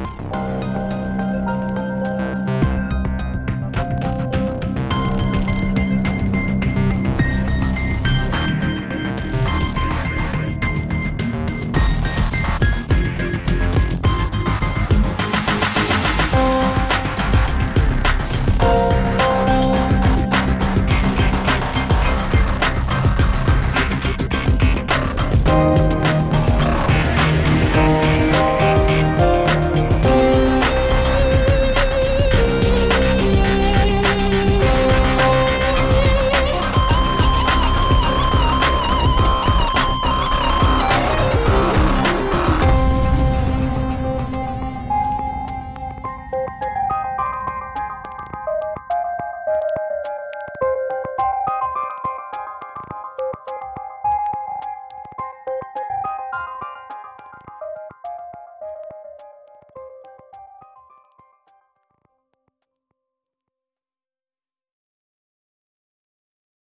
Música